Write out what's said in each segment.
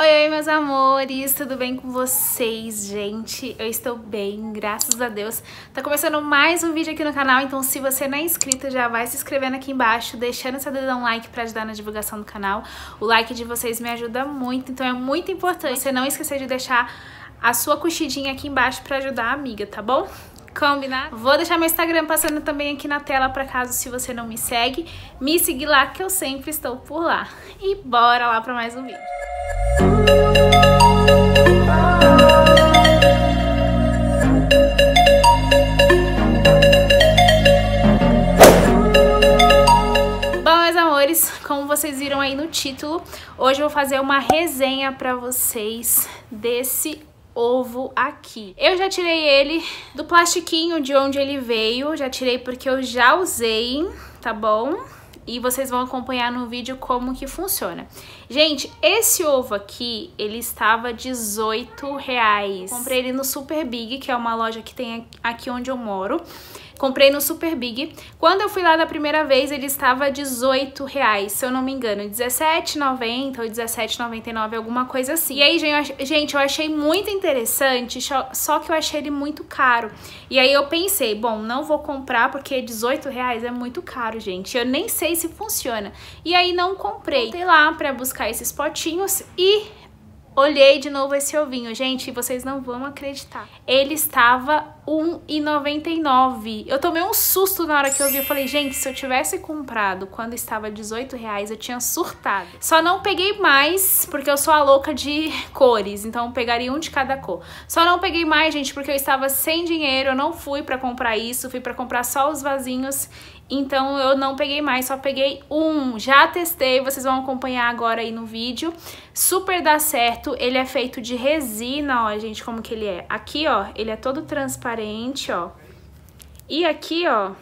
Oi, oi, meus amores, tudo bem com vocês, gente? Eu estou bem, graças a Deus. Tá começando mais um vídeo aqui no canal, então se você não é inscrito, já vai se inscrevendo aqui embaixo, deixando seu dedão like pra ajudar na divulgação do canal. O like de vocês me ajuda muito, então é muito importante você não esquecer de deixar a sua curtidinha aqui embaixo pra ajudar a amiga, tá bom? Combinado? Vou deixar meu Instagram passando também aqui na tela para caso se você não me segue, me seguir lá que eu sempre estou por lá. E bora lá para mais um vídeo. Como vocês viram aí no título, hoje eu vou fazer uma resenha para vocês desse ovo aqui. Eu já tirei ele do plastiquinho de onde ele veio, já tirei porque eu já usei, tá bom? E vocês vão acompanhar no vídeo como que funciona. Gente, esse ovo aqui, ele estava 18 reais. Comprei ele no Super Big, que é uma loja que tem aqui onde eu moro. Comprei no Super Big. Quando eu fui lá da primeira vez, ele estava 18 reais, se eu não me engano. 17,90 ou 17,99, alguma coisa assim. E aí, gente, eu achei muito interessante, só que eu achei ele muito caro. E aí eu pensei, bom, não vou comprar porque 18 reais é muito caro, gente. Eu nem sei se funciona. E aí não comprei. Voltei lá pra buscar esses potinhos e Olhei de novo esse ovinho, gente, vocês não vão acreditar. Ele estava R$1,99. Eu tomei um susto na hora que eu vi. Eu falei, gente, se eu tivesse comprado quando estava R$18,00, eu tinha surtado. Só não peguei mais, porque eu sou a louca de cores, então pegaria um de cada cor. Só não peguei mais, gente, porque eu estava sem dinheiro, eu não fui pra comprar isso, fui pra comprar só os vasinhos então eu não peguei mais, só peguei um. Já testei, vocês vão acompanhar agora aí no vídeo. Super dá certo, ele é feito de resina, ó, gente, como que ele é. Aqui, ó, ele é todo transparente, ó. E aqui, ó,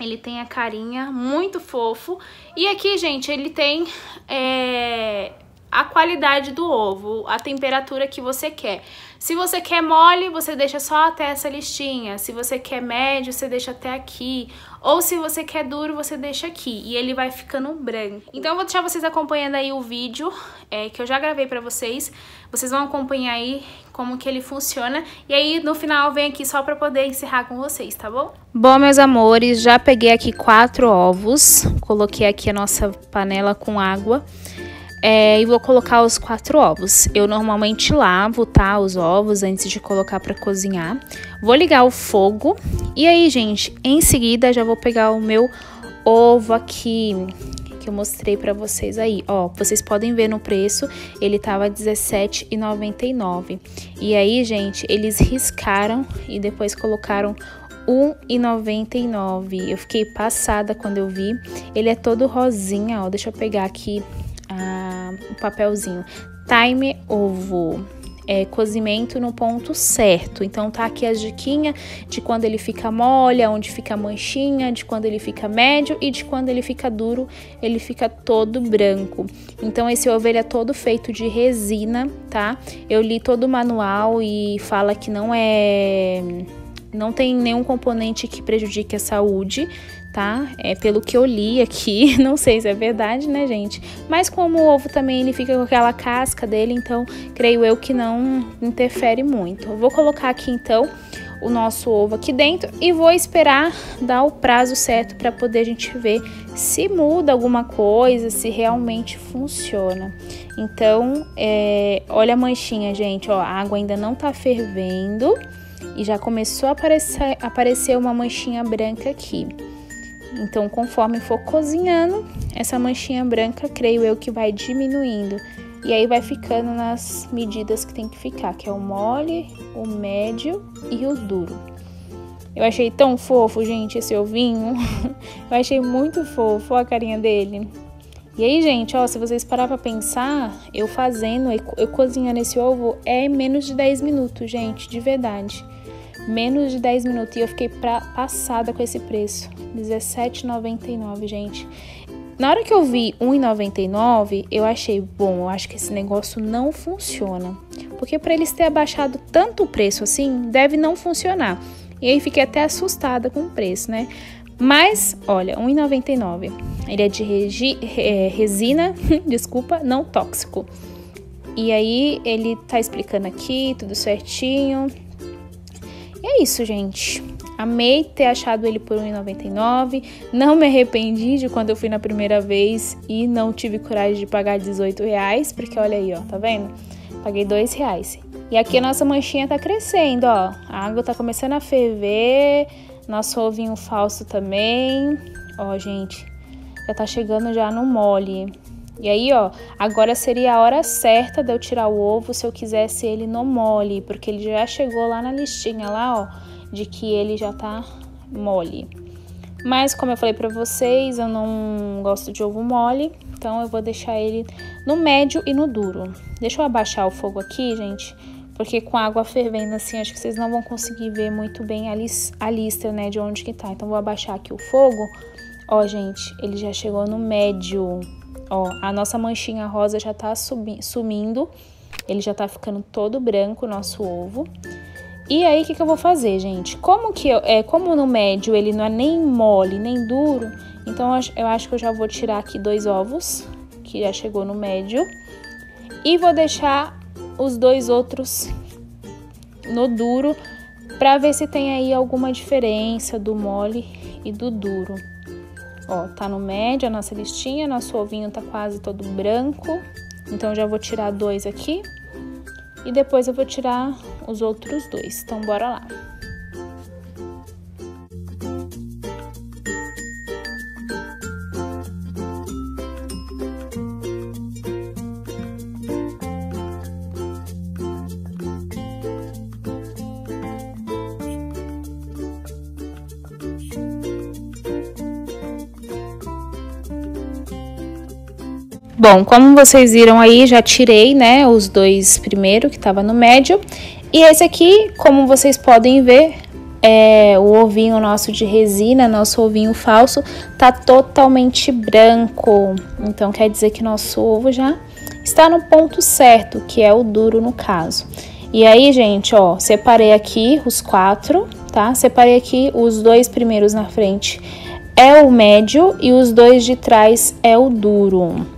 ele tem a carinha muito fofo. E aqui, gente, ele tem é, a qualidade do ovo, a temperatura que você quer. Se você quer mole, você deixa só até essa listinha. Se você quer médio, você deixa até aqui. Ou se você quer duro, você deixa aqui. E ele vai ficando branco. Então eu vou deixar vocês acompanhando aí o vídeo é, que eu já gravei pra vocês. Vocês vão acompanhar aí como que ele funciona. E aí no final vem aqui só pra poder encerrar com vocês, tá bom? Bom, meus amores, já peguei aqui quatro ovos. Coloquei aqui a nossa panela com água. É, e vou colocar os quatro ovos. Eu normalmente lavo, tá, os ovos antes de colocar para cozinhar. Vou ligar o fogo e aí, gente, em seguida já vou pegar o meu ovo aqui que eu mostrei para vocês aí. Ó, vocês podem ver no preço, ele tava R$17,99. E aí, gente, eles riscaram e depois colocaram R$1,99. Eu fiquei passada quando eu vi. Ele é todo rosinha, ó. Deixa eu pegar aqui o papelzinho. Time ovo. É, cozimento no ponto certo. Então tá aqui as diquinhas de quando ele fica mole, onde fica manchinha, de quando ele fica médio e de quando ele fica duro, ele fica todo branco. Então esse ovo ele é todo feito de resina, tá? Eu li todo o manual e fala que não é não tem nenhum componente que prejudique a saúde, tá? É pelo que eu li aqui, não sei se é verdade, né, gente? Mas como o ovo também ele fica com aquela casca dele, então creio eu que não interfere muito. Eu vou colocar aqui então o nosso ovo aqui dentro e vou esperar dar o prazo certo para poder a gente ver se muda alguma coisa, se realmente funciona. Então, é, olha a manchinha, gente, ó, a água ainda não tá fervendo e já começou a aparecer, aparecer uma manchinha branca aqui. Então, conforme for cozinhando, essa manchinha branca, creio eu que vai diminuindo. E aí vai ficando nas medidas que tem que ficar, que é o mole, o médio e o duro. Eu achei tão fofo, gente, esse ovinho. eu achei muito fofo a carinha dele. E aí, gente, ó, se vocês parar pra pensar, eu fazendo, eu cozinhando esse ovo é menos de 10 minutos, gente, de verdade menos de 10 minutos e eu fiquei pra, passada com esse preço, R$17,99, gente. Na hora que eu vi R$1,99, eu achei, bom, eu acho que esse negócio não funciona. Porque para eles ter abaixado tanto o preço assim, deve não funcionar. E aí fiquei até assustada com o preço, né? Mas, olha, R$1,99. Ele é de regi, é, resina, desculpa, não tóxico. E aí ele tá explicando aqui tudo certinho. E é isso, gente. Amei ter achado ele por R$1,99. Não me arrependi de quando eu fui na primeira vez e não tive coragem de pagar 18 reais, porque olha aí, ó, tá vendo? Paguei dois reais. E aqui a nossa manchinha tá crescendo, ó. A água tá começando a ferver. Nosso ovinho falso também. Ó, gente, já tá chegando já no mole. E aí, ó, agora seria a hora certa de eu tirar o ovo se eu quisesse ele no mole, porque ele já chegou lá na listinha lá, ó, de que ele já tá mole. Mas como eu falei para vocês, eu não gosto de ovo mole, então eu vou deixar ele no médio e no duro. Deixa eu abaixar o fogo aqui, gente, porque com a água fervendo assim, acho que vocês não vão conseguir ver muito bem a, lis a lista, né, de onde que tá. Então vou abaixar aqui o fogo. Ó, gente, ele já chegou no médio. Ó, a nossa manchinha rosa já tá sumindo. Ele já tá ficando todo branco, o nosso ovo. E aí, o que, que eu vou fazer, gente? Como que eu, é, como no médio ele não é nem mole, nem duro, então eu acho que eu já vou tirar aqui dois ovos, que já chegou no médio. E vou deixar os dois outros no duro, para ver se tem aí alguma diferença do mole e do duro. Ó, tá no médio a nossa listinha, nosso ovinho tá quase todo branco. Então, já vou tirar dois aqui. E depois eu vou tirar os outros dois. Então, bora lá. Bom, como vocês viram aí, já tirei, né, os dois primeiro que tava no médio. E esse aqui, como vocês podem ver, é o ovinho nosso de resina, nosso ovinho falso, tá totalmente branco. Então, quer dizer que nosso ovo já está no ponto certo, que é o duro no caso. E aí, gente, ó, separei aqui os quatro, tá? Separei aqui os dois primeiros na frente é o médio e os dois de trás é o duro.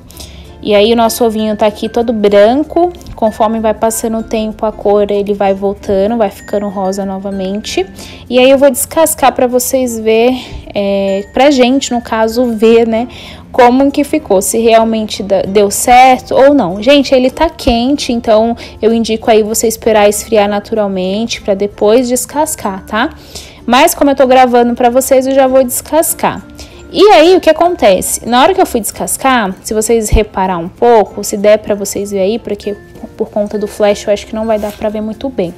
E aí o nosso ovinho tá aqui todo branco, conforme vai passando o tempo a cor ele vai voltando, vai ficando rosa novamente. E aí eu vou descascar para vocês ver, é, pra gente no caso ver, né, como que ficou, se realmente deu certo ou não. Gente, ele tá quente, então eu indico aí você esperar esfriar naturalmente para depois descascar, tá? Mas como eu tô gravando para vocês, eu já vou descascar. E aí, o que acontece? Na hora que eu fui descascar, se vocês reparar um pouco, se der para vocês ver aí, porque por conta do flash eu acho que não vai dar para ver muito bem.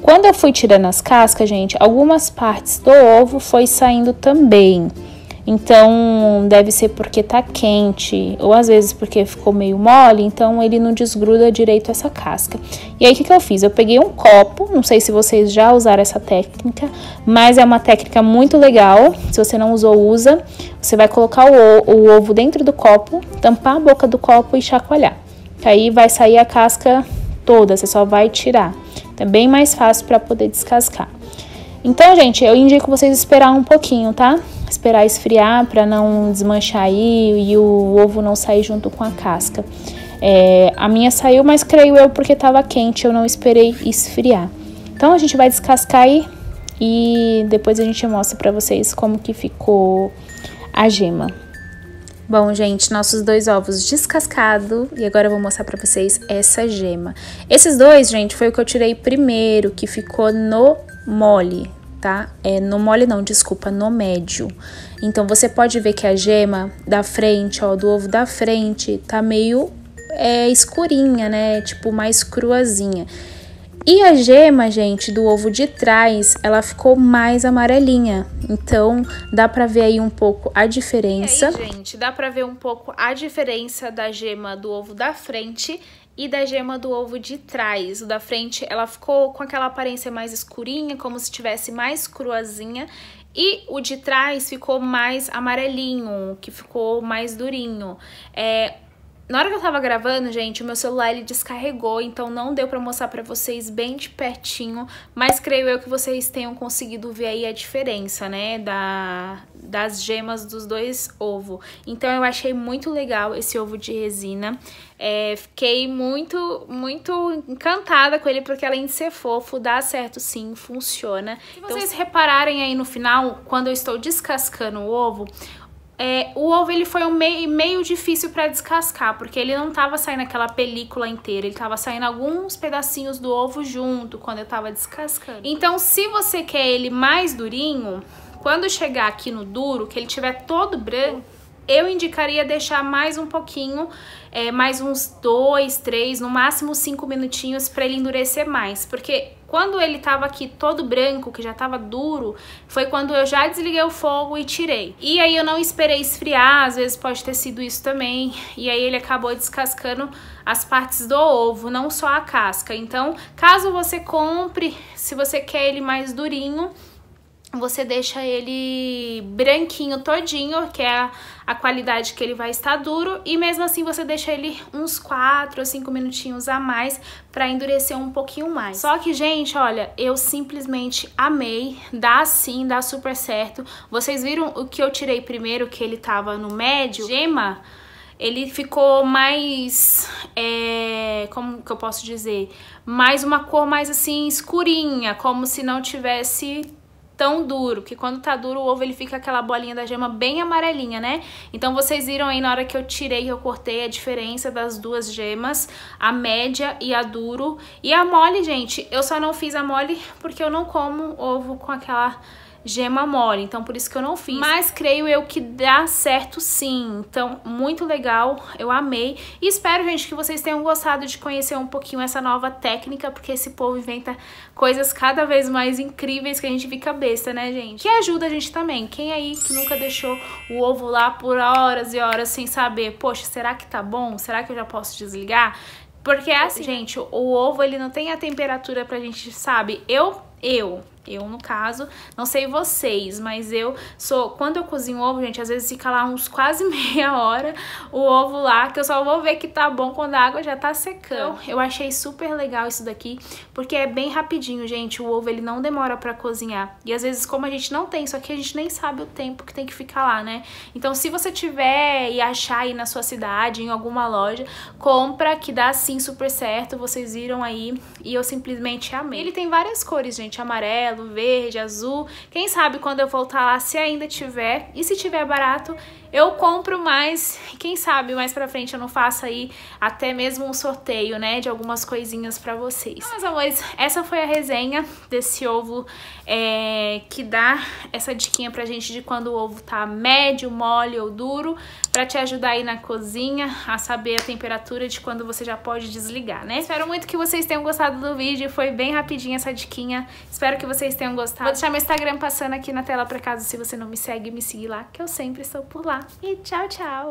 Quando eu fui tirando as cascas, gente, algumas partes do ovo foi saindo também. Então, deve ser porque tá quente, ou às vezes porque ficou meio mole, então ele não desgruda direito essa casca. E aí, o que, que eu fiz? Eu peguei um copo, não sei se vocês já usaram essa técnica, mas é uma técnica muito legal. Se você não usou, usa. Você vai colocar o, o ovo dentro do copo, tampar a boca do copo e chacoalhar. Que aí vai sair a casca toda, você só vai tirar. É bem mais fácil para poder descascar. Então, gente, eu indico vocês esperar um pouquinho, tá? Esperar esfriar para não desmanchar aí e o ovo não sair junto com a casca. É, a minha saiu, mas creio eu porque estava quente, eu não esperei esfriar. Então a gente vai descascar aí e depois a gente mostra para vocês como que ficou a gema. Bom, gente, nossos dois ovos descascados e agora eu vou mostrar para vocês essa gema. Esses dois, gente, foi o que eu tirei primeiro, que ficou no mole, tá? É, no mole não, desculpa, no médio. Então, você pode ver que a gema da frente, ó, do ovo da frente, tá meio é, escurinha, né? Tipo, mais cruazinha. E a gema, gente, do ovo de trás, ela ficou mais amarelinha. Então, dá pra ver aí um pouco a diferença. E aí, gente, dá pra ver um pouco a diferença da gema do ovo da frente e da gema do ovo de trás. O da frente, ela ficou com aquela aparência mais escurinha, como se tivesse mais cruazinha. E o de trás ficou mais amarelinho, que ficou mais durinho. É, Na hora que eu tava gravando, gente, o meu celular ele descarregou, então não deu pra mostrar pra vocês bem de pertinho, mas creio eu que vocês tenham conseguido ver aí a diferença, né, da, das gemas dos dois ovos. Então eu achei muito legal esse ovo de resina. É, fiquei muito, muito encantada com ele, porque além de ser fofo, dá certo sim, funciona. Se então, vocês repararem aí no final, quando eu estou descascando o ovo, é, o ovo ele foi um meio, meio difícil para descascar, porque ele não tava saindo aquela película inteira, ele tava saindo alguns pedacinhos do ovo junto quando eu tava descascando. Então, se você quer ele mais durinho, quando chegar aqui no duro, que ele tiver todo branco, eu indicaria deixar mais um pouquinho, é, mais uns dois, três, no máximo cinco minutinhos para ele endurecer mais, porque quando ele tava aqui todo branco, que já tava duro, foi quando eu já desliguei o fogo e tirei. E aí eu não esperei esfriar, às vezes pode ter sido isso também, e aí ele acabou descascando as partes do ovo, não só a casca. Então, caso você compre, se você quer ele mais durinho, você deixa ele branquinho todinho, que é a, a, qualidade que ele vai estar duro, e mesmo assim você deixa ele uns 4 ou 5 minutinhos a mais para endurecer um pouquinho mais. Só que, gente, olha, eu simplesmente amei, dá sim, dá super certo. Vocês viram o que eu tirei primeiro, que ele tava no médio? Gema, ele ficou mais, é, como que eu posso dizer, mais uma cor mais assim escurinha, como se não tivesse tão duro, que quando tá duro o ovo ele fica aquela bolinha da gema bem amarelinha, né? Então vocês viram aí na hora que eu tirei, eu cortei a diferença das duas gemas, a média e a duro. E a mole, gente, eu só não fiz a mole porque eu não como ovo com aquela gema mole, então por isso que eu não fiz. Mas creio eu que dá certo sim, então muito legal, eu amei. E espero, gente, que vocês tenham gostado de conhecer um pouquinho essa nova técnica, porque esse povo inventa coisas cada vez mais incríveis que a gente fica besta, né, gente? Que ajuda a gente também. Quem aí que nunca deixou o ovo lá por horas e horas sem saber, poxa, será que tá bom? Será que eu já posso desligar? Porque assim, gente, o ovo ele não tem a temperatura pra gente, sabe? Eu, eu, eu, no caso, não sei vocês, mas eu sou. Quando eu cozinho ovo, gente, às vezes fica lá uns quase meia hora o ovo lá, que eu só vou ver que tá bom quando a água já tá secando. Então, eu achei super legal isso daqui, porque é bem rapidinho, gente. O ovo ele não demora pra cozinhar. E às vezes, como a gente não tem isso aqui, a gente nem sabe o tempo que tem que ficar lá, né? Então, se você tiver e achar aí na sua cidade, em alguma loja, compra que dá sim super certo. Vocês viram aí e eu simplesmente amei. Ele tem várias cores, gente, amarelo amarelo, verde, azul. Quem sabe quando eu voltar lá, se ainda tiver. E se tiver barato, eu compro mais. Quem sabe mais pra frente eu não faço aí até mesmo um sorteio, né? De algumas coisinhas pra vocês. Então, meus amores, essa foi a resenha desse ovo é, que dá essa diquinha pra gente de quando o ovo tá médio, mole ou duro. Pra te ajudar aí na cozinha a saber a temperatura de quando você já pode desligar, né? Espero muito que vocês tenham gostado do vídeo. Foi bem rapidinho essa diquinha. Espero que vocês tenham gostado. Vou deixar meu Instagram passando aqui na tela para caso se você não me segue, me seguir lá, que eu sempre estou por E tchau, tchau!